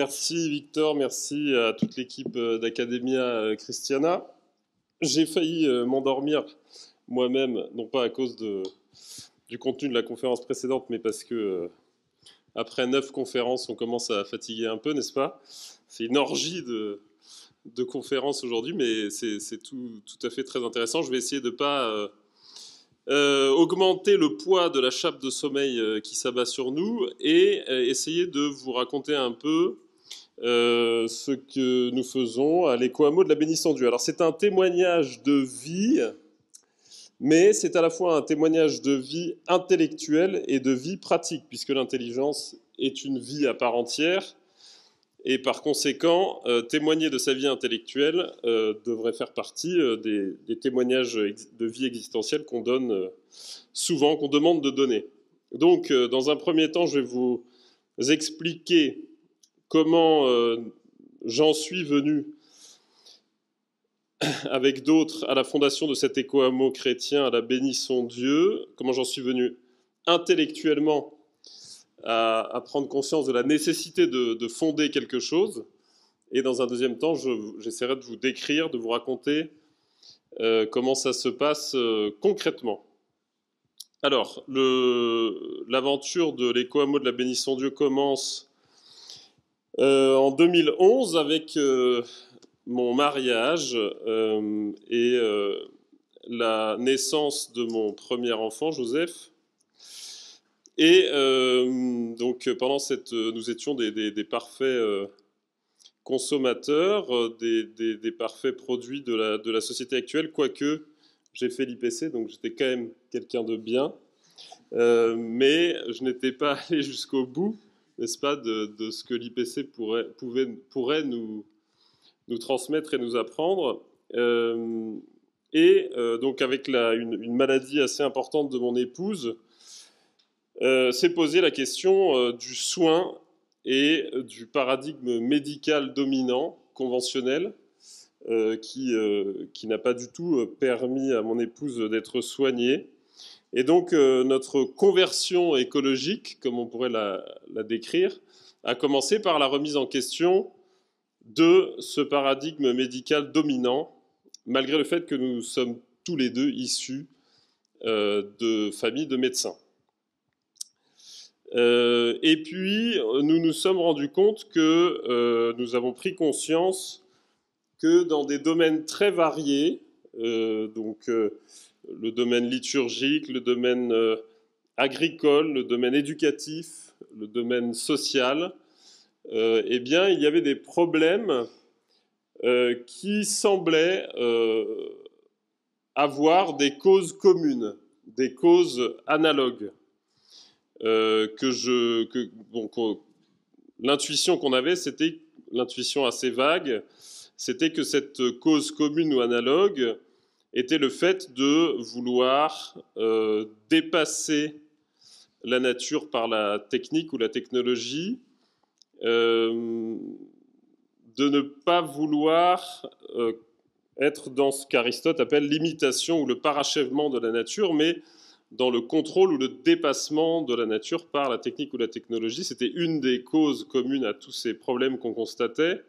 Merci Victor, merci à toute l'équipe d'Academia Christiana. J'ai failli m'endormir moi-même, non pas à cause du contenu de la conférence précédente, mais parce que après neuf conférences, on commence à fatiguer un peu, n'est-ce pas? C'est une orgie de, conférences aujourd'hui, mais c'est tout, à fait très intéressant. Je vais essayer de ne pas euh, euh, augmenter le poids de la chape de sommeil euh, qui s'abat sur nous et essayer de vous raconter un peu ce que nous faisons à l'écho de la bénissance Dieu. Alors c'est un témoignage de vie, mais c'est à la fois un témoignage de vie intellectuelle et de vie pratique, puisque l'intelligence est une vie à part entière et par conséquent, euh, témoigner de sa vie intellectuelle euh, devrait faire partie euh, des, témoignages de vie existentielle qu'on donne souvent, qu'on demande de donner. Donc, dans un premier temps, je vais vous expliquer comment j'en suis venu avec d'autres à la fondation de cet éco-hameau chrétien, à la bénisson Dieu, comment j'en suis venu intellectuellement à, prendre conscience de la nécessité de, fonder quelque chose. Et dans un deuxième temps, j'essaierai de vous décrire, de vous raconter euh, comment ça se passe euh, concrètement. Alors, l'aventure de l'éco-hameau de la bénisson Dieu commence euh, en 2011 avec mon mariage et la naissance de mon premier enfant, Joseph. Et euh, donc pendant cette, euh, nous étions des, parfaits euh, consommateurs, des, parfaits produits de la société actuelle, quoique j'ai fait l'IPC, donc j'étais quand même quelqu'un de bien, mais je n'étais pas allé jusqu'au bout, n'est-ce pas, de, ce que l'IPC pourrait, pouvait, pourrait nous, transmettre et nous apprendre. et donc avec une, maladie assez importante de mon épouse, euh, s'est posé la question euh, du soin et du paradigme médical dominant, conventionnel, euh, qui, qui n'a pas du tout permis à mon épouse d'être soignée. Et donc notre conversion écologique, comme on pourrait la, décrire, a commencé par la remise en question de ce paradigme médical dominant, malgré le fait que nous sommes tous les deux issus de familles de médecins. Euh, et puis, nous nous sommes rendus compte que euh, nous avons pris conscience que dans des domaines très variés, euh, donc le domaine liturgique, le domaine agricole, le domaine éducatif, le domaine social, eh bien, il y avait des problèmes qui semblaient avoir des causes communes, des causes analogues. Euh, que je, que, l'intuition qu'on avait, c'était l'intuition assez vague, c'était que cette cause commune ou analogue était le fait de vouloir euh, dépasser la nature par la technique ou la technologie, euh, de ne pas vouloir être dans ce qu'Aristote appelle l'imitation ou le parachèvement de la nature, mais dans le contrôle ou le dépassement de la nature par la technique ou la technologie. C'était une des causes communes à tous ces problèmes qu'on constatait.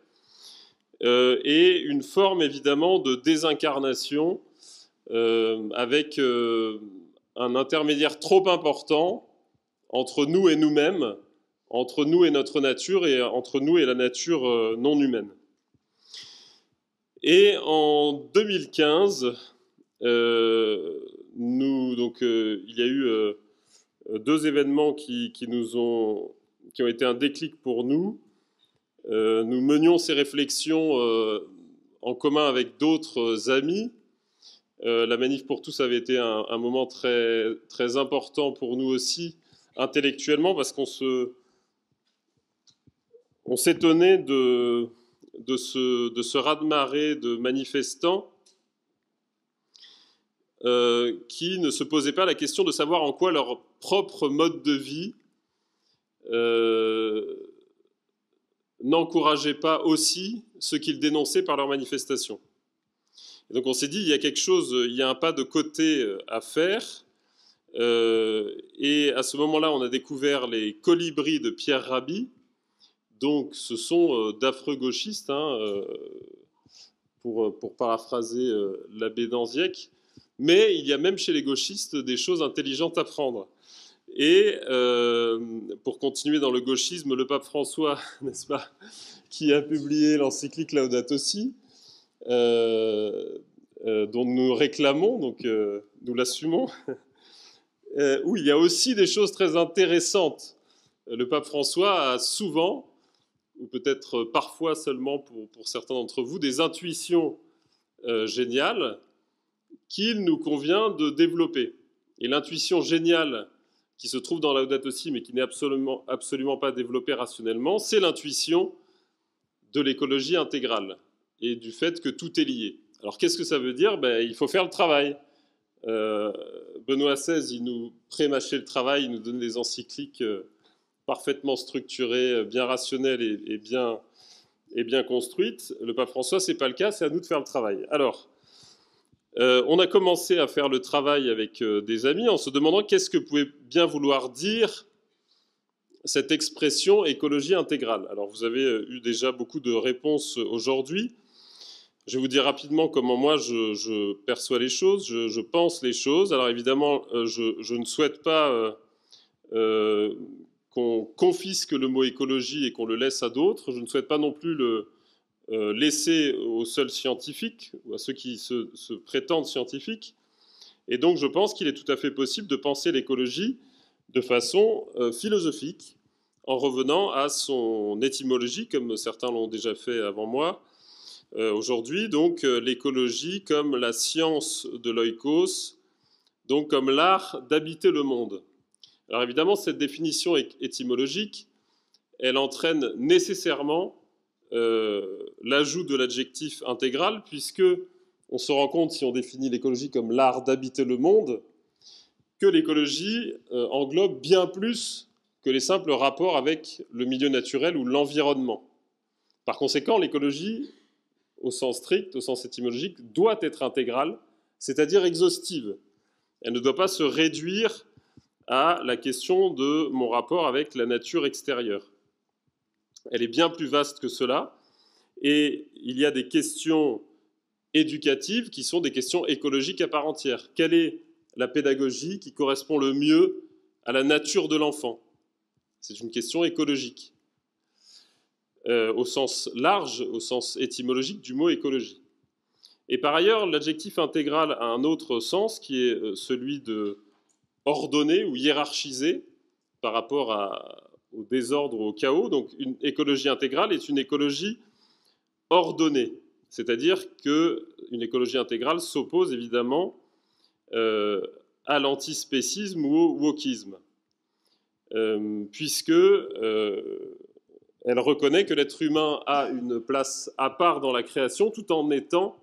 Euh, et une forme évidemment de désincarnation euh, avec euh, un intermédiaire trop important entre nous et nous-mêmes, entre nous et notre nature et entre nous et la nature non humaine. Et en 2015, nous, donc, euh, il y a eu euh, deux événements qui, ont, été un déclic pour nous. Euh, nous menions ces réflexions en commun avec d'autres amis. La manif pour tous avait été un, moment très, important pour nous aussi, intellectuellement, parce qu'on s'étonnait de, ce, de ce de manifestants euh, qui ne se posaient pas la question de savoir en quoi leur propre mode de vie euh, n'encourageait pas aussi ce qu'ils dénonçaient par leurs donc on s'est dit, il y a quelque chose, il y a un pas de côté euh, à faire. et à ce moment-là, on a découvert les colibris de Pierre Rabhi, Donc ce sont d'affreux gauchistes, hein, pour, pour, paraphraser l'abbé Danziec, mais il y a même chez les gauchistes des choses intelligentes à prendre. Et pour continuer dans le gauchisme, le pape François, n'est-ce pas, qui a publié l'encyclique Laudato Si, euh, euh, dont nous réclamons, donc euh, nous l'assumons, où il y a aussi des choses très intéressantes. Le pape François a souvent, ou peut-être parfois seulement pour, certains d'entre vous, des intuitions géniales qu'il nous convient de développer. Et l'intuition géniale qui se trouve dans Laudato Si, mais qui n'est absolument, absolument pas développée rationnellement, c'est l'intuition de l'écologie intégrale et du fait que tout est lié. Alors qu'est-ce que ça veut dire? Ben, Il faut faire le travail. Euh, Benoît XVI, il nous prémâchait le travail, il nous donnait des encycliques euh, parfaitement structurées, euh, bien rationnelles et, bien, et bien construites. Le pape François, c'est pas le cas, c'est à nous de faire le travail. Alors, on a commencé à faire le travail avec des amis en se demandant qu'est-ce que pouvait bien vouloir dire cette expression écologie intégrale. Alors vous avez eu déjà beaucoup de réponses aujourd'hui. Je vais vous dire rapidement comment moi je, perçois les choses, je, pense les choses. Alors évidemment, euh, je, ne souhaite pas euh, euh, qu'on confisque le mot écologie et qu'on le laisse à d'autres. Je ne souhaite pas non plus le laisser aux seuls scientifiques ou à ceux qui se, prétendent scientifiques. Et donc je pense qu'il est tout à fait possible de penser l'écologie de façon philosophique, en revenant à son étymologie, comme certains l'ont déjà fait avant moi, aujourd'hui, donc euh, l'écologie comme la science de l'oikos, donc comme l'art d'habiter le monde. Alors évidemment, cette définition étymologique, elle entraîne nécessairement euh, l'ajout de l'adjectif intégral, puisque on se rend compte, si on définit l'écologie comme l'art d'habiter le monde, que l'écologie englobe bien plus que les simples rapports avec le milieu naturel ou l'environnement. Par conséquent, l'écologie au sens strict, au sens étymologique, doit être intégrale, c'est-à-dire exhaustive. Elle ne doit pas se réduire à la question de mon rapport avec la nature extérieure. Elle est bien plus vaste que cela, et il y a des questions éducatives qui sont des questions écologiques à part entière. Quelle est la pédagogie qui correspond le mieux à la nature de l'enfant? C'est une question écologique. Euh, au sens large, au sens étymologique du mot écologie. Et par ailleurs, l'adjectif intégral a un autre sens qui est euh, celui de ordonné ou hiérarchisé par rapport au désordre ou au chaos. Donc une écologie intégrale est une écologie ordonnée, c'est-à-dire qu'une écologie intégrale s'oppose évidemment euh, à l'antispécisme ou au wokisme, puisque elle reconnaît que l'être humain a une place à part dans la création tout en étant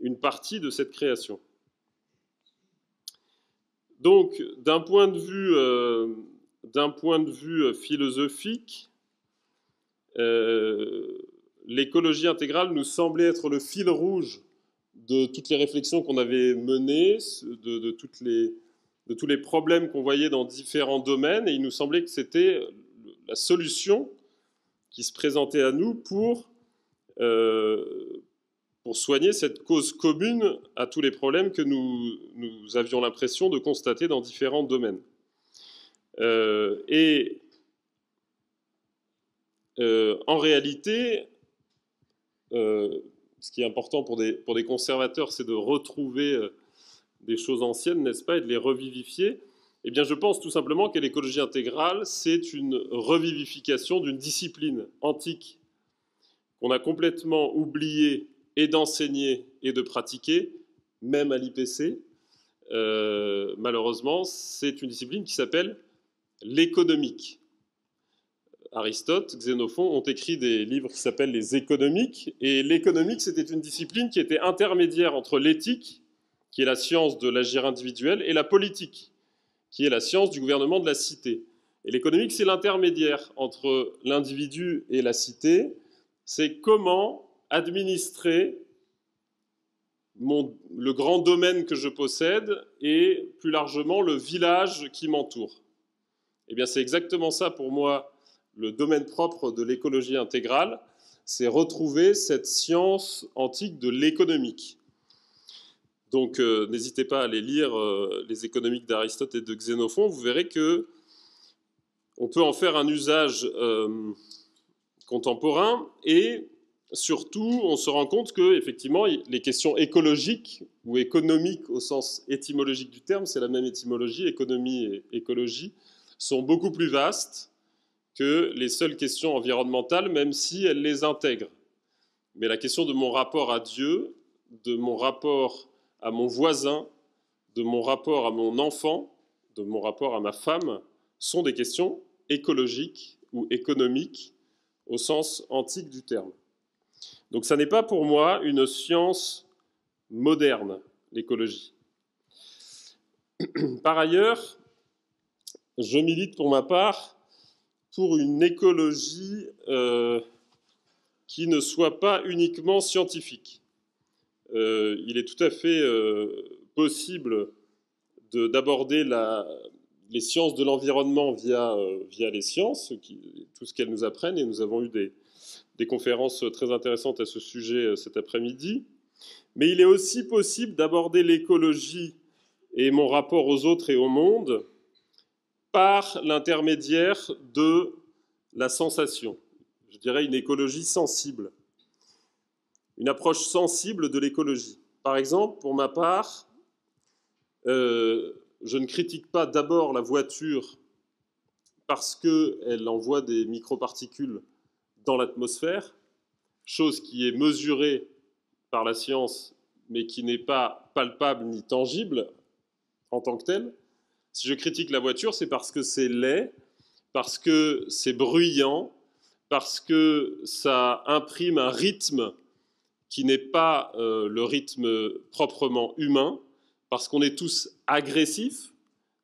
une partie de cette création. Donc, d'un point de vue, euh, euh, philosophique, euh, l'écologie intégrale nous semblait être le fil rouge de toutes les réflexions qu'on avait menées, de, de tous les problèmes qu'on voyait dans différents domaines, et il nous semblait que c'était la solution qui se présentait à nous pour, euh, pour soigner cette cause commune à tous les problèmes que nous, nous avions l'impression de constater dans différents domaines. Euh, et euh, en réalité, ce qui est important pour des, pour des conservateurs, c'est de retrouver des choses anciennes, n'est-ce pas, et de les revivifier. Eh bien, je pense tout simplement que l'écologie intégrale, c'est une revivification d'une discipline antique qu'on a complètement oublié et d'enseigner et de pratiquer, même à l'IPC. Euh, malheureusement, c'est une discipline qui s'appelle l'économique. Aristote, Xénophon ont écrit des livres qui s'appellent les économiques, et l'économique, c'était une discipline qui était intermédiaire entre l'éthique, qui est la science de l'agir individuel, et la politique, qui est la science du gouvernement de la cité. Et l'économique, c'est l'intermédiaire entre l'individu et la cité. C'est comment administrer le grand domaine que je possède et plus largement le village qui m'entoure. Eh bien, c'est exactement ça pour moi le domaine propre de l'écologie intégrale, c'est retrouver cette science antique de l'économique. Donc euh, n'hésitez pas à aller lire euh, les économiques d'Aristote et de Xénophon, vous verrez que on peut en faire un usage euh, contemporain et surtout on se rend compte que effectivement les questions écologiques ou économiques au sens étymologique du terme, c'est la même étymologie, économie et écologie, sont beaucoup plus vastes que les seules questions environnementales, même si elles les intègrent. Mais la question de mon rapport à Dieu, de mon rapport à mon voisin, de mon rapport à mon enfant, de mon rapport à ma femme, sont des questions écologiques ou économiques au sens antique du terme. Donc ça n'est pas pour moi une science moderne, l'écologie. Par ailleurs, je milite pour ma part pour une écologie euh, qui ne soit pas uniquement scientifique. Euh, il est tout à fait euh, possible d'aborder les sciences de l'environnement via, via les sciences, tout ce qu'elles nous apprennent, et nous avons eu des conférences très intéressantes à ce sujet cet après-midi. Mais il est aussi possible d'aborder l'écologie et mon rapport aux autres et au monde par l'intermédiaire de la sensation. Je dirais une écologie sensible, une approche sensible de l'écologie. Par exemple, pour ma part, euh, je ne critique pas d'abord la voiture parce qu'elle envoie des microparticules dans l'atmosphère, chose qui est mesurée par la science, mais qui n'est pas palpable ni tangible en tant que telle. Si je critique la voiture, c'est parce que c'est laid, parce que c'est bruyant, parce que ça imprime un rythme qui n'est pas euh, le rythme proprement humain, parce qu'on est tous agressifs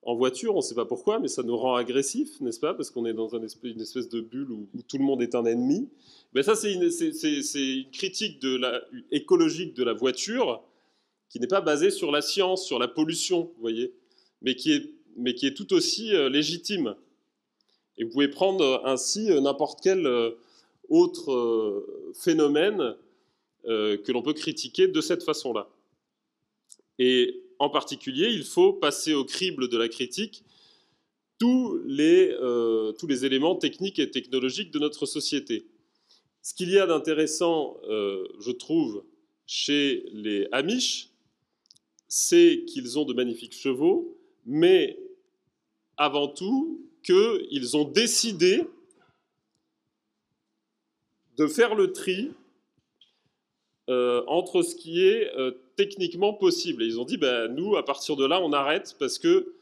en voiture, on ne sait pas pourquoi, mais ça nous rend agressifs, n'est-ce pas? Parce qu'on est dans une espèce de bulle où, tout le monde est un ennemi. Mais ça, c'est une, critique écologique de la voiture qui n'est pas basée sur la science, sur la pollution, vous voyez, mais qui est tout aussi euh, légitime. Et vous pouvez prendre euh, ainsi n'importe quel autre phénomène que l'on peut critiquer de cette façon-là. Et en particulier, il faut passer au crible de la critique tous les, les éléments techniques et technologiques de notre société. Ce qu'il y a d'intéressant, je trouve, chez les Amish, c'est qu'ils ont de magnifiques chevaux, mais avant tout qu'ils ont décidé de faire le tri euh, entre ce qui est euh, techniquement possible. Et ils ont dit, ben, nous, à partir de là, on arrête parce que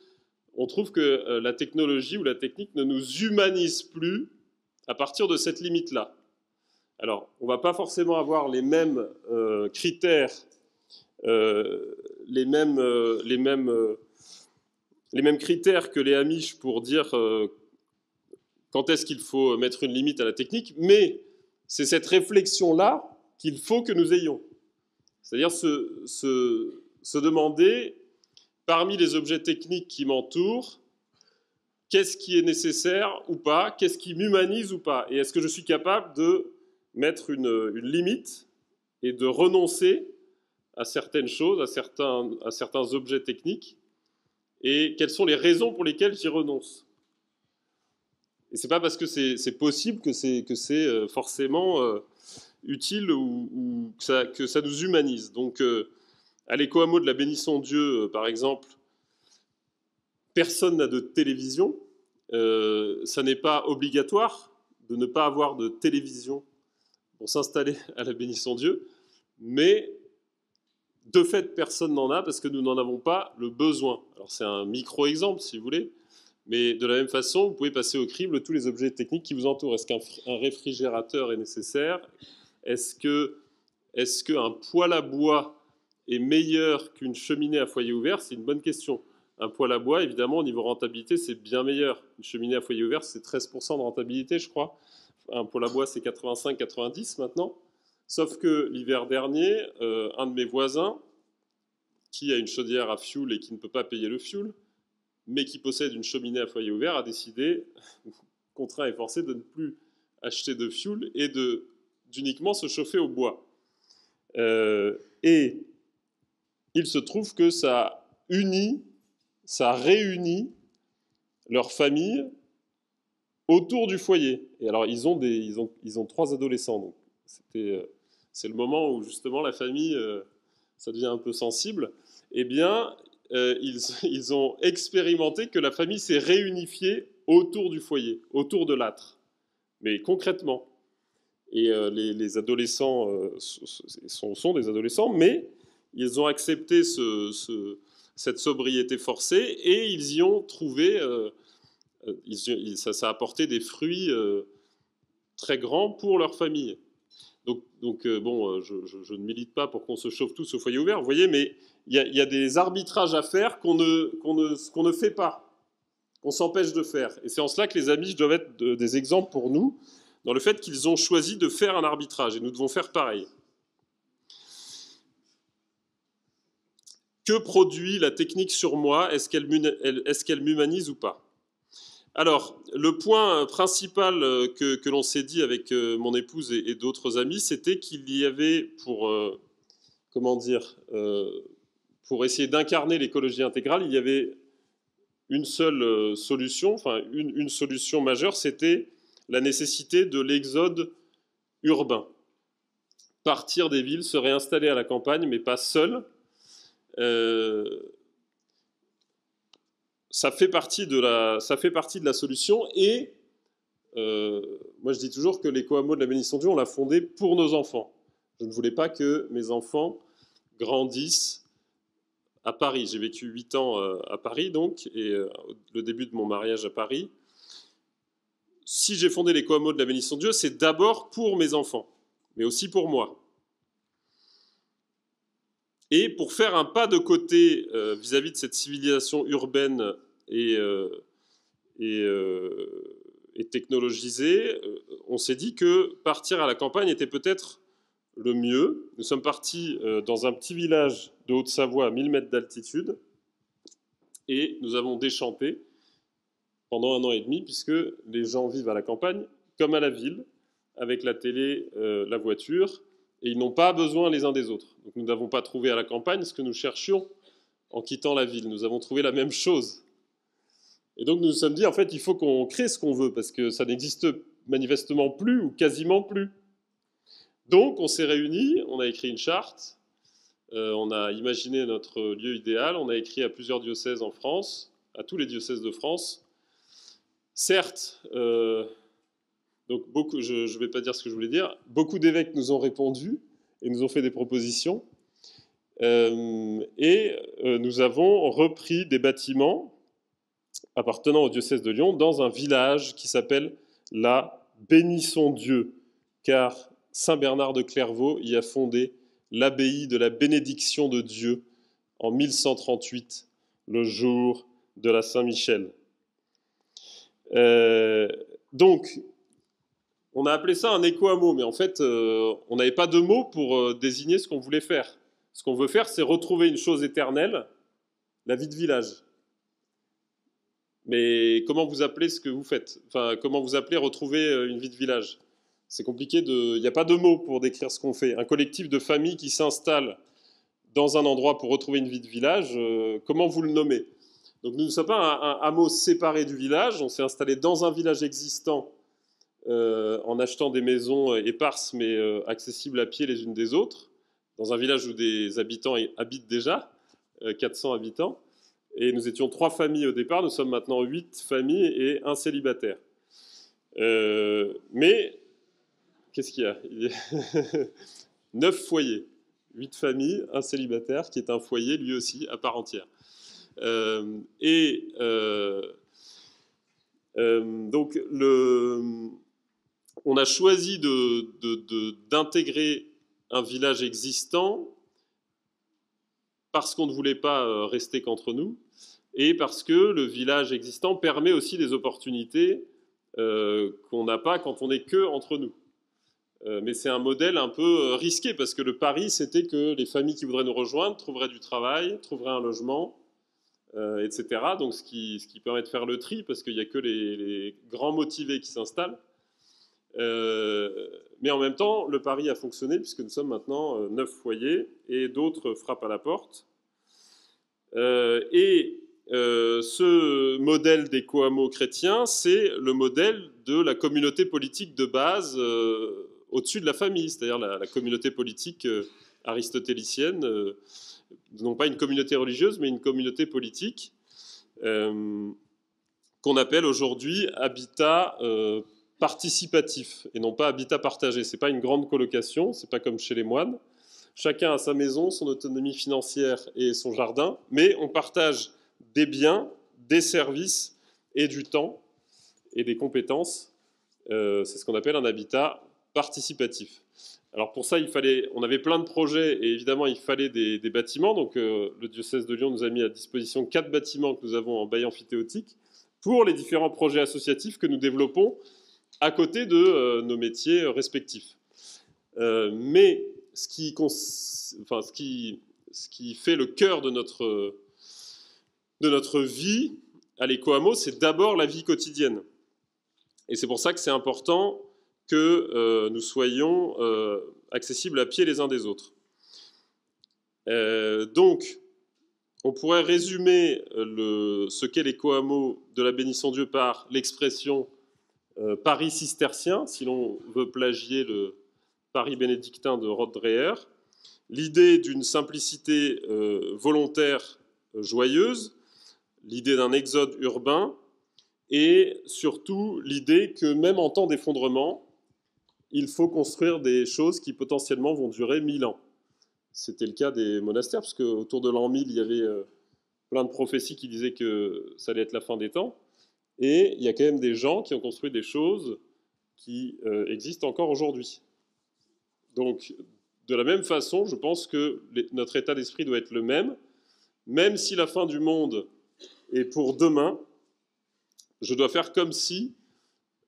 on trouve que euh, la technologie ou la technique ne nous humanise plus à partir de cette limite-là. Alors, on ne va pas forcément avoir les mêmes critères, les mêmes, les mêmes les mêmes critères que les Amish pour dire quand est-ce qu'il faut mettre une limite à la technique, mais c'est cette réflexion-là qu'il faut que nous ayons. C'est-à-dire se, se, demander, parmi les objets techniques qui m'entourent, qu'est-ce qui est nécessaire ou pas, qu'est-ce qui m'humanise ou pas, et est-ce que je suis capable de mettre une, une, limite et de renoncer à certaines choses, à certains, à certains objets techniques? Et quelles sont les raisons pour lesquelles j'y renonce? Et c'est pas parce que c'est possible que c'est euh, forcément euh, utile ou, que, ça, nous humanise. Donc, euh, à l'écho-hameau de la bénisson Dieu, par exemple, personne n'a de télévision. ça n'est pas obligatoire de ne pas avoir de télévision pour s'installer à la bénisson Dieu, mais de fait, personne n'en a parce que nous n'en avons pas le besoin. Alors c'est un micro-exemple, si vous voulez, mais de la même façon, vous pouvez passer au crible tous les objets techniques qui vous entourent. Est-ce qu'un réfrigérateur est nécessaire? Est-ce que qu'un poêle à bois est meilleur qu'une cheminée à foyer ouvert? C'est une bonne question. Un poêle à bois, évidemment, au niveau rentabilité, c'est bien meilleur. Une cheminée à foyer ouvert, c'est 13% de rentabilité, je crois. Un poêle à bois, c'est 85-90 maintenant. Sauf que l'hiver dernier, euh, un de mes voisins, qui a une chaudière à fioul et qui ne peut pas payer le fioul, mais qui possède une cheminée à foyer ouvert, a décidé, contraints et forcés de ne plus acheter de fioul et d'uniquement se chauffer au bois. Euh, et il se trouve que ça unit, ça réunit leur famille autour du foyer. Et alors, ils ont, trois adolescents. Donc, euh, c'est le moment où justement la famille, euh, ça devient un peu sensible. Eh bien, ils, ils, ont expérimenté que la famille s'est réunifiée autour du foyer, autour de l'âtre. Mais concrètement. Et les, adolescents sont, sont, des adolescents, mais ils ont accepté cette sobriété forcée et ils y ont trouvé, euh, ça, a apporté des fruits euh, très grands pour leur famille. Donc, euh, bon, je, ne milite pas pour qu'on se chauffe tous au foyer ouvert, vous voyez, mais il y, a des arbitrages à faire qu'on ne fait pas, qu'on s'empêche de faire. Et c'est en cela que les amis doivent être des exemples pour nous, dans le fait qu'ils ont choisi de faire un arbitrage, et nous devons faire pareil. Que produit la technique sur moi? Est-ce qu'elle m'humanise ou pas? Alors, le point principal euh, que, l'on s'est dit avec euh, mon épouse et, d'autres amis, c'était qu'il y avait, pour, euh, comment dire, pour essayer d'incarner l'écologie intégrale, il y avait une seule solution, enfin une, une solution majeure, c'était la nécessité de l'exode urbain. Partir des villes, se réinstaller à la campagne, mais pas seul, euh, ça, fait partie de la, solution et euh, moi je dis toujours que l'éco-hameau de la bénédiction Dieu, on l'a fondé pour nos enfants. Je ne voulais pas que mes enfants grandissent à Paris. J'ai vécu 8 ans euh, à Paris donc, et le début de mon mariage à Paris. Si j'ai fondé l'éco-hameau de la bénédiction Dieu, c'est d'abord pour mes enfants, mais aussi pour moi. Et pour faire un pas de côté euh, vis-à-vis de cette civilisation urbaine et, euh, euh, technologisée, on s'est dit que partir à la campagne était peut-être le mieux. Nous sommes partis dans un petit village de Haute-Savoie à 1000 mètres d'altitude et nous avons déchanté pendant un an et demi puisque les gens vivent à la campagne comme à la ville avec la télé, la voiture et ils n'ont pas besoin les uns des autres. Donc nous n'avons pas trouvé à la campagne ce que nous cherchions en quittant la ville. Nous avons trouvé la même chose. Et donc nous nous sommes dit, en fait, il faut qu'on crée ce qu'on veut, parce que ça n'existe manifestement plus ou quasiment plus. Donc on s'est réunis, on a écrit une charte, euh, on a imaginé notre lieu idéal, on a écrit à plusieurs diocèses en France, à tous les diocèses de France. Certes, euh, beaucoup, je ne vais pas dire ce que je voulais dire. Beaucoup d'évêques nous ont répondu et nous ont fait des propositions. Euh, et euh, nous avons repris des bâtiments appartenant au diocèse de Lyon dans un village qui s'appelle la Bénissons Dieu, car Saint Bernard de Clairvaux y a fondé l'abbaye de la bénédiction de Dieu en 1138, le jour de la Saint-Michel. Euh, donc, on a appelé ça un écho-hameau, mais en fait, euh, on n'avait pas de mots pour euh, désigner ce qu'on voulait faire. Ce qu'on veut faire, c'est retrouver une chose éternelle, la vie de village. Mais comment vous appelez ce que vous faites? Enfin, comment vous appelez retrouver une vie de village? C'est compliqué. Il n'y a pas de mots pour décrire ce qu'on fait. Un collectif de familles qui s'installe dans un endroit pour retrouver une vie de village, comment vous le nommez? Donc nous ne sommes pas un hameau séparé du village, on s'est installé dans un village existant euh, en achetant des maisons euh, éparses mais euh, accessibles à pied les unes des autres, dans un village où des habitants habitent déjà, 400 habitants. Et nous étions trois familles au départ, nous sommes maintenant huit familles et un célibataire. mais, qu'est-ce qu'il y a Neuf foyers, huit familles, un célibataire qui est un foyer lui aussi à part entière. Et donc, le, on a choisi d'intégrer un village existant parce qu'on ne voulait pas euh, rester qu'entre nous et parce que le village existant permet aussi des opportunités euh, qu'on n'a pas quand on n'est que entre nous. Euh, mais c'est un modèle un peu risqué parce que le pari, c'était que les familles qui voudraient nous rejoindre trouveraient du travail, trouveraient un logement, etc. Donc ce qui, ce qui, permet de faire le tri, parce qu'il n'y a que les, grands motivés qui s'installent. mais en même temps, le pari a fonctionné, puisque nous sommes maintenant neuf foyers, et d'autres frappent à la porte. et euh, ce modèle des coamo chrétiens, c'est le modèle de la communauté politique de base euh, au-dessus de la famille, c'est-à-dire la, communauté politique euh, aristotélicienne, non pas une communauté religieuse, mais une communauté politique qu'on appelle aujourd'hui habitat participatif et non pas habitat partagé. C'est pas une grande colocation, c'est pas comme chez les moines. Chacun a sa maison, son autonomie financière et son jardin, mais on partage des biens, des services et du temps et des compétences. Euh, c'est ce qu'on appelle un habitat participatif. Alors pour ça, il fallait, on avait plein de projets et évidemment il fallait des, bâtiments. Donc euh, le diocèse de Lyon nous a mis à disposition quatre bâtiments que nous avons en bail amphithéotique pour les différents projets associatifs que nous développons à côté de euh, nos métiers respectifs. mais ce qui, fait le cœur de notre de notre vie à l'éco-hameau, c'est d'abord la vie quotidienne. Et c'est pour ça que c'est important que euh, nous soyons euh, accessibles à pied les uns des autres. Euh, donc, on pourrait résumer ce qu'est l'éco-hameau de la bénisson Dieu par l'expression Paris cistercien, si l'on veut plagier le Paris bénédictin de Rothreher. L'idée d'une simplicité volontaire joyeuse, l'idée d'un exode urbain et surtout l'idée que même en temps d'effondrement, il faut construire des choses qui potentiellement vont durer mille ans. C'était le cas des monastères, parce qu'autour de l'an 1000, il y avait euh, plein de prophéties qui disaient que ça allait être la fin des temps. Et il y a quand même des gens qui ont construit des choses qui euh, existent encore aujourd'hui. Donc, de la même façon, je pense que notre état d'esprit doit être le même, même si la fin du monde et pour demain, je dois faire comme si,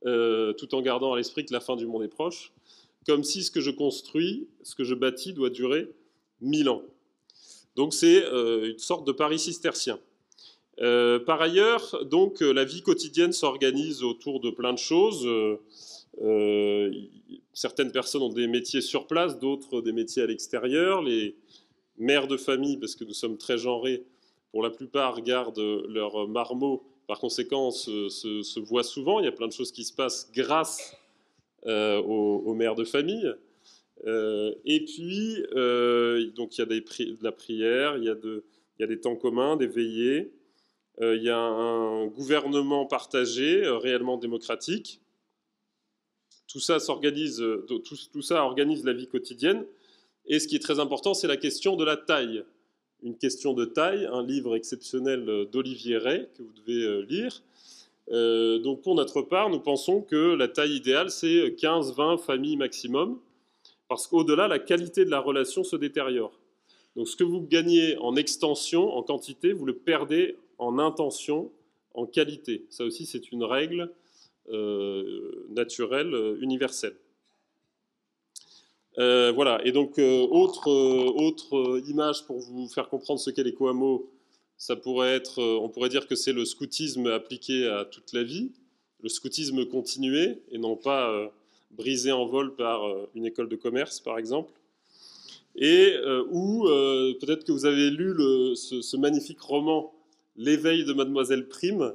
euh, tout en gardant à l'esprit que la fin du monde est proche, comme si ce que je construis, ce que je bâtis doit durer mille ans. Donc c'est euh, une sorte de pari cistercien. Euh, par ailleurs, donc la vie quotidienne s'organise autour de plein de choses. certaines personnes ont des métiers sur place, d'autres des métiers à l'extérieur. Les mères de famille, parce que nous sommes très genrés, pour la plupart, gardent leur marmot, par conséquent, se, voient souvent. Il y a plein de choses qui se passent grâce euh, aux, mères de famille. Euh, et puis, euh, donc il y a de la prière, il y, a des temps communs, des veillées, il y a un gouvernement partagé, réellement démocratique. Tout ça s'organise, tout ça organise la vie quotidienne. Et ce qui est très important, c'est la question de la taille une question de taille, un livre exceptionnel d'Olivier Ray que vous devez euh, lire. Euh, donc pour notre part, nous pensons que la taille idéale, c'est 15-20 familles maximum, parce qu'au-delà, la qualité de la relation se détériore. Donc ce que vous gagnez en extension, en quantité, vous le perdez en intention, en qualité. Ça aussi, c'est une règle euh, naturelle, universelle. Euh, voilà, et donc euh, autre, euh, autre image pour vous faire comprendre ce qu'est Coamo, ça pourrait être, on pourrait dire que c'est le scoutisme appliqué à toute la vie, le scoutisme continué et non pas brisé en vol par une école de commerce par exemple. Et ou peut-être que vous avez lu ce, magnifique roman L'éveil de Mademoiselle Prime,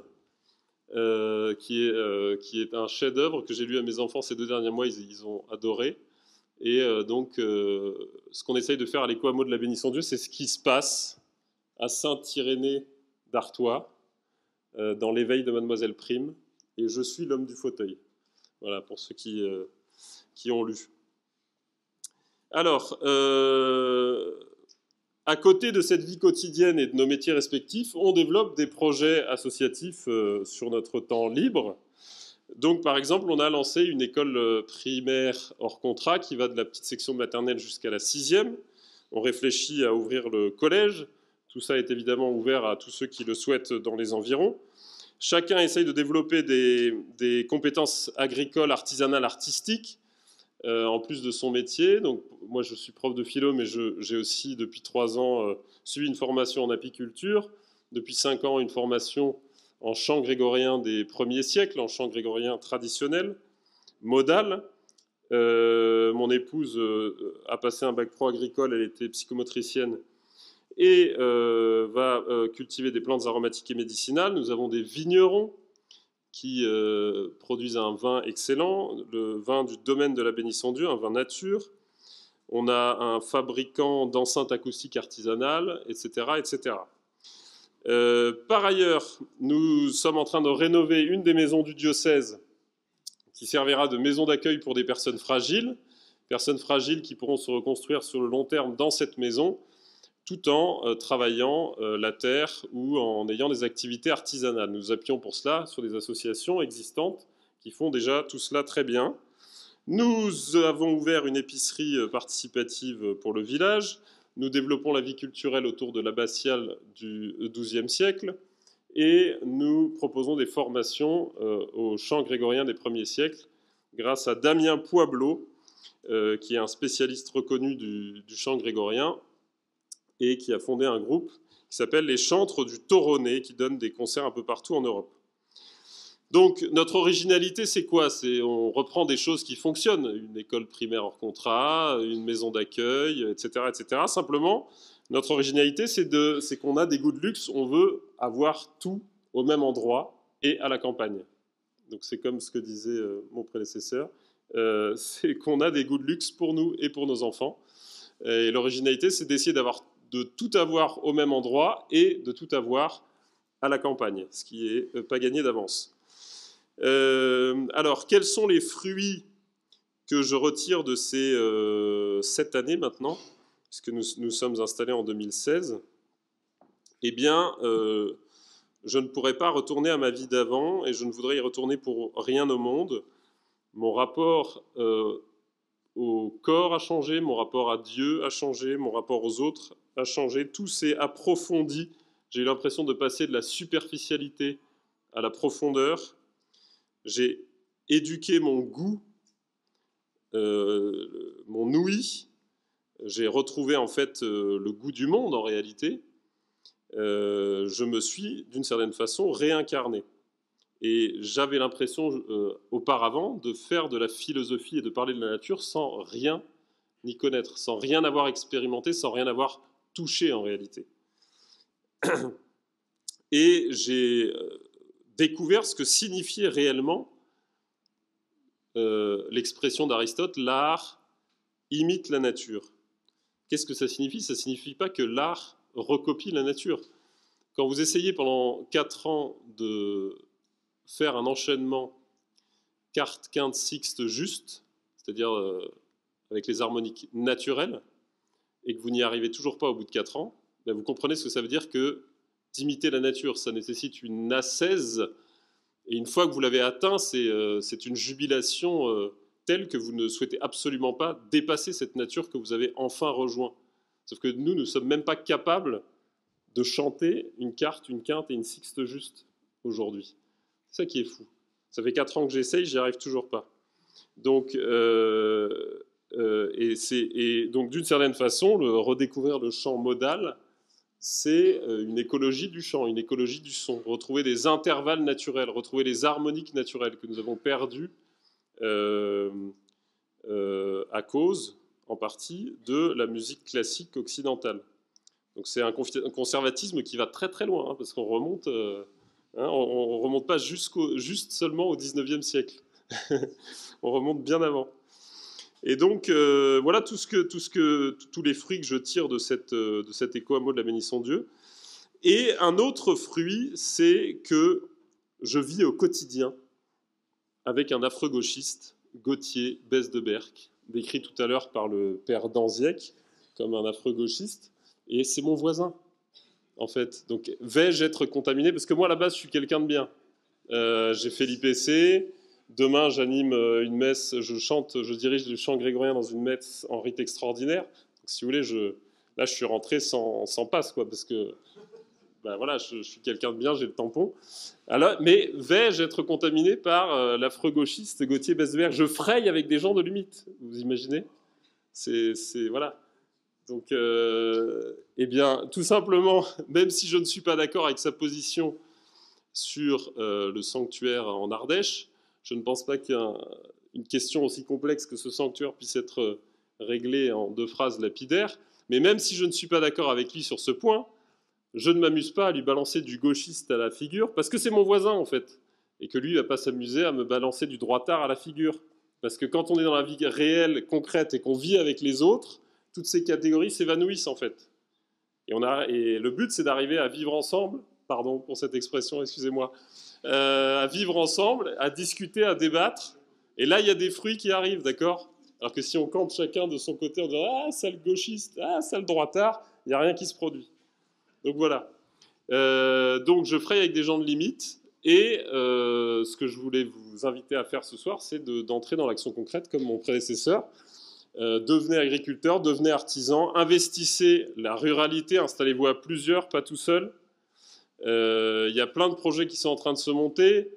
qui, est, qui est un chef-d'œuvre que j'ai lu à mes enfants ces deux derniers mois, ils ont adoré. Et euh, donc, euh, ce qu'on essaye de faire à l'éco-hameau de la Bénisson Dieu, c'est ce qui se passe à Saint-Irénée d'Artois, euh, dans l'éveil de Mademoiselle Prime. Et je suis l'homme du fauteuil. Voilà, pour ceux qui, qui ont lu. Alors, à côté de cette vie quotidienne et de nos métiers respectifs, on développe des projets associatifs sur notre temps libre. Donc, par exemple, on a lancé une école euh, primaire hors contrat qui va de la petite section maternelle jusqu'à la sixième. On réfléchit à ouvrir le collège. Tout ça est évidemment ouvert à tous ceux qui le souhaitent dans les environs. Chacun essaye de développer des, compétences agricoles, artisanales, artistiques, euh, en plus de son métier. Donc, moi, je suis prof de philo, mais j'ai aussi, depuis trois ans, euh, suivi une formation en apiculture. depuis cinq ans une formation en chant grégorien des premiers siècles, en chant grégorien traditionnel, modal. Euh, mon épouse euh, a passé un bac pro agricole, elle était psychomotricienne et euh, va cultiver des plantes aromatiques et médicinales. Nous avons des vignerons qui produisent un vin excellent, le vin du domaine de la Bénisson Dieu, un vin nature. On a un fabricant d'enceintes acoustiques artisanales, etc. etc. par ailleurs, nous sommes en train de rénover une des maisons du diocèse qui servira de maison d'accueil pour des personnes fragiles, personnes fragiles qui pourront se reconstruire sur le long terme dans cette maison, tout en euh, travaillant euh, la terre ou en ayant des activités artisanales. Nous appuyons pour cela sur des associations existantes qui font déjà tout cela très bien. Nous avons ouvert une épicerie euh, participative pour le village. Nous développons la vie culturelle autour de l'abbatiale du XIIe siècle et nous proposons des formations euh, au chant grégorien des premiers siècles grâce à Damien Poiblot, euh, qui est un spécialiste reconnu du, chant grégorien et qui a fondé un groupe qui s'appelle les Chantres du Toronnet, qui donne des concerts un peu partout en Europe. Donc notre originalité, c'est quoi? On reprend des choses qui fonctionnent, une école primaire hors contrat, une maison d'accueil, etc., etc. Simplement, notre originalité, c'est qu'on a des goûts de luxe, on veut avoir tout au même endroit et à la campagne. Donc c'est comme ce que disait euh, mon prédécesseur, euh, c'est qu'on a des goûts de luxe pour nous et pour nos enfants. Et l'originalité, c'est d'essayer d'avoir de tout avoir au même endroit et de tout avoir à la campagne, ce qui n'est euh, pas gagné d'avance. Alors, quels sont les fruits que je retire de ces sept années maintenant puisque nous nous sommes installés en 2016, eh bien, euh, je ne pourrais pas retourner à ma vie d'avant et je ne voudrais y retourner pour rien au monde. Mon rapport euh, au corps a changé, mon rapport à Dieu a changé, mon rapport aux autres a changé, tout s'est approfondi. J'ai eu l'impression de passer de la superficialité à la profondeur. J'ai éduqué mon goût, euh, mon ouïe, j'ai retrouvé en fait euh, le goût du monde en réalité. Euh, je me suis d'une certaine façon réincarné. Et j'avais l'impression auparavant de faire de la philosophie et de parler de la nature sans rien n'y connaître, sans rien avoir expérimenté, sans rien avoir touché en réalité. Et j'ai découvert ce que signifiait réellement l'expression d'Aristote, l'art imite la nature. Qu'est-ce que ça signifie? Ça ne signifie pas que l'art recopie la nature. Quand vous essayez pendant 4 ans de faire un enchaînement quarte, quinte, sixte juste, c'est-à-dire euh, avec les harmoniques naturelles, et que vous n'y arrivez toujours pas au bout de 4 ans, ben vous comprenez ce que ça veut dire que d'imiter la nature, ça nécessite une ascèse, et une fois que vous l'avez atteint, c'est euh, une jubilation euh, tel que vous ne souhaitez absolument pas dépasser cette nature que vous avez enfin rejoint. Sauf que nous, ne sommes même pas capables de chanter une carte, une quinte et une sixte juste aujourd'hui. C'est ça qui est fou. Ça fait quatre ans que j'essaye, j'y arrive toujours pas. Donc, euh, euh, et, et, donc d'une certaine façon, le, redécouvrir le chant modal, c'est euh, une écologie du chant, une écologie du son. Retrouver des intervalles naturels, retrouver les harmoniques naturelles que nous avons perdues euh, euh, à cause, en partie, de la musique classique occidentale. Donc c'est un, conservatisme qui va très très loin, hein, parce qu'on remonte, hein, on, remonte pas juste seulement au 19e siècle. on remonte bien avant. Et donc voilà tout ce que, tous les fruits que je tire de, cette, de cet écho-hameau de la bénisson Dieu. Et un autre fruit, c'est que je vis au quotidien avec un affreux gauchiste, Gauthier Besse de Berck, décrit tout à l'heure par le père Danziec comme un affreux gauchiste, et c'est mon voisin, en fait. Donc, vais-je être contaminé? Parce que moi, à la base, je suis quelqu'un de bien. Euh, j'ai fait l'IPC. Demain, j'anime euh, une messe, je chante, je dirige le chant grégorien dans une messe en rite extraordinaire. Donc, si vous voulez, je, là, je suis rentré sans, passe, quoi, parce que ben voilà, je, suis quelqu'un de bien, j'ai le tampon. Alors, mais vais-je être contaminé par euh, l'affreux gauchiste Gauthier Besberg Je fraye avec des gens de l'UMIT, vous imaginez? C'est voilà. Donc, eh bien, tout simplement, même si je ne suis pas d'accord avec sa position sur le sanctuaire en Ardèche, je ne pense pas qu'une question aussi complexe que ce sanctuaire puisse être réglée en deux phrases lapidaires. Mais même si je ne suis pas d'accord avec lui sur ce point, je ne m'amuse pas à lui balancer du gauchiste à la figure, parce que c'est mon voisin en fait, et que lui ne va pas s'amuser à me balancer du droitard à la figure. Parce que quand on est dans la vie réelle, concrète, et qu'on vit avec les autres, toutes ces catégories s'évanouissent en fait. Et, on a, et le but, c'est d'arriver à vivre ensemble, pardon pour cette expression, excusez-moi, euh, à vivre ensemble, à discuter, à débattre. Et là, il y a des fruits qui arrivent, d'accord? Alors que si on campe chacun de son côté en disant Ah, ça le gauchiste, ah, ça le droitard, il n'y a rien qui se produit. Donc voilà. Euh, donc je ferai avec des gens de limite. Et euh, ce que je voulais vous inviter à faire ce soir, c'est d'entrer dans l'action concrète comme mon prédécesseur. Devenez agriculteur, devenez artisan, investissez la ruralité, installez-vous à plusieurs, pas tout seul. Il y a plein de projets qui sont en train de se monter.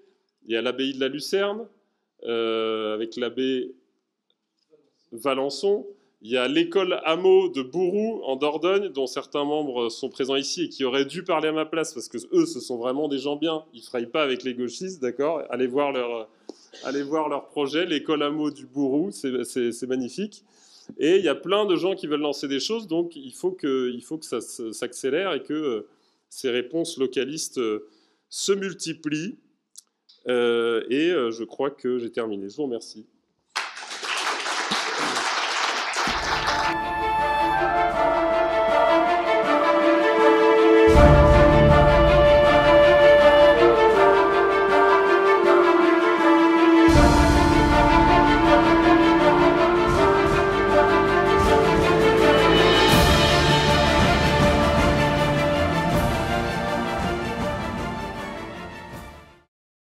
Il y a l'abbaye de la Lucerne, avec l'abbé Valençon. Il y a l'école Hameau de Bourou en Dordogne, dont certains membres sont présents ici et qui auraient dû parler à ma place parce que eux, ce sont vraiment des gens bien. Ils ne fraillent pas avec les gauchistes, d'accord? Allez voir leur, allez voir leur projet, l'école Hameau du Bourou, c'est magnifique. Et il y a plein de gens qui veulent lancer des choses, donc il faut que, il faut que ça s'accélère et que euh, ces réponses localistes euh, se multiplient. Euh, et je crois que j'ai terminé. Je vous remercie.